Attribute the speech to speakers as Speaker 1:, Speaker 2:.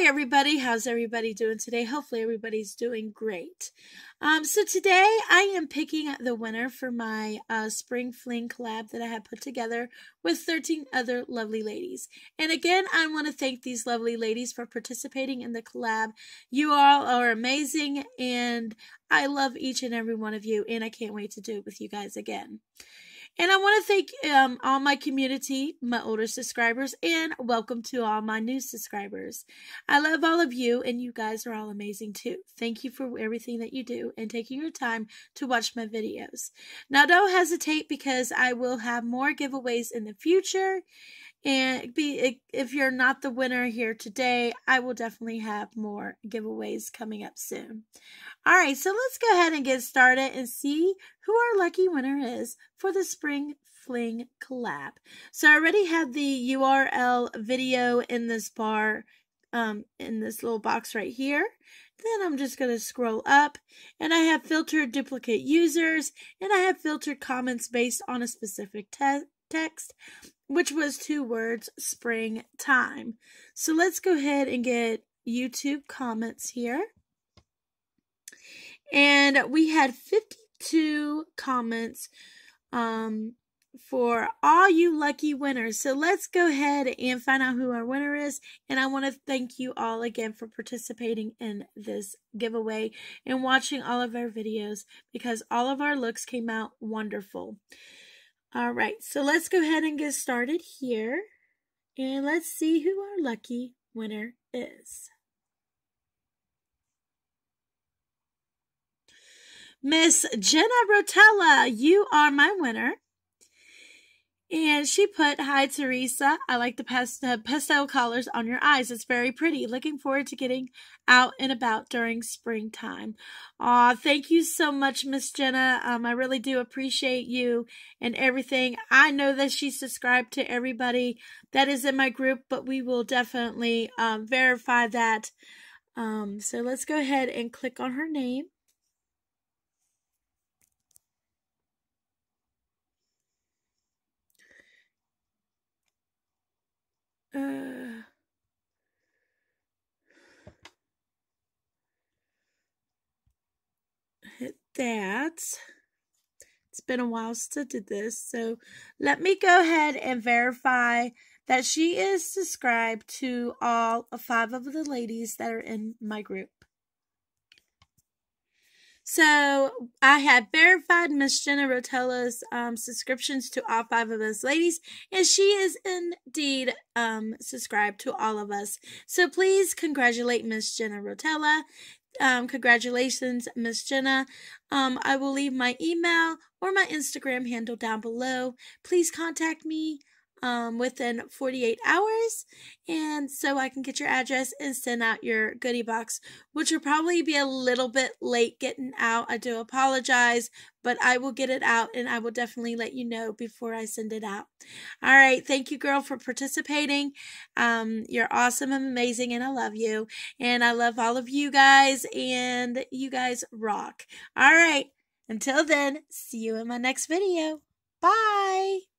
Speaker 1: Hi, everybody. How's everybody doing today? Hopefully, everybody's doing great. Um, so, today I am picking the winner for my uh, Spring Fling collab that I have put together with 13 other lovely ladies. And again, I want to thank these lovely ladies for participating in the collab. You all are amazing, and I love each and every one of you, and I can't wait to do it with you guys again. And I want to thank um, all my community, my older subscribers, and welcome to all my new subscribers. I love all of you, and you guys are all amazing too. Thank you for everything that you do and taking your time to watch my videos. Now, don't hesitate because I will have more giveaways in the future. And be if you're not the winner here today, I will definitely have more giveaways coming up soon. All right, so let's go ahead and get started and see who our lucky winner is for the Spring Fling collab. So I already have the URL video in this bar, um, in this little box right here. Then I'm just going to scroll up and I have filtered duplicate users and I have filtered comments based on a specific te text which was two words, springtime. So let's go ahead and get YouTube comments here. And we had 52 comments um, for all you lucky winners. So let's go ahead and find out who our winner is. And I want to thank you all again for participating in this giveaway and watching all of our videos because all of our looks came out wonderful. All right, so let's go ahead and get started here. And let's see who our lucky winner is. Miss Jenna Rotella, you are my winner. And she put, Hi, Teresa. I like the pastel, pastel colors on your eyes. It's very pretty. Looking forward to getting out and about during springtime. Aw, thank you so much, Miss Jenna. Um, I really do appreciate you and everything. I know that she subscribed to everybody that is in my group, but we will definitely um, verify that. Um, so let's go ahead and click on her name. Uh, that. It's been a while since I did this, so let me go ahead and verify that she is subscribed to all five of the ladies that are in my group. So I have verified Miss Jenna Rotella's um, subscriptions to all five of us ladies, and she is indeed um, subscribed to all of us. So please congratulate Miss Jenna Rotella. Um, congratulations, Miss Jenna. Um, I will leave my email or my Instagram handle down below. Please contact me um, within 48 hours. And so I can get your address and send out your goodie box, which will probably be a little bit late getting out. I do apologize, but I will get it out and I will definitely let you know before I send it out. All right. Thank you, girl, for participating. Um, you're awesome and amazing, and I love you. And I love all of you guys, and you guys rock. All right. Until then, see you in my next video. Bye.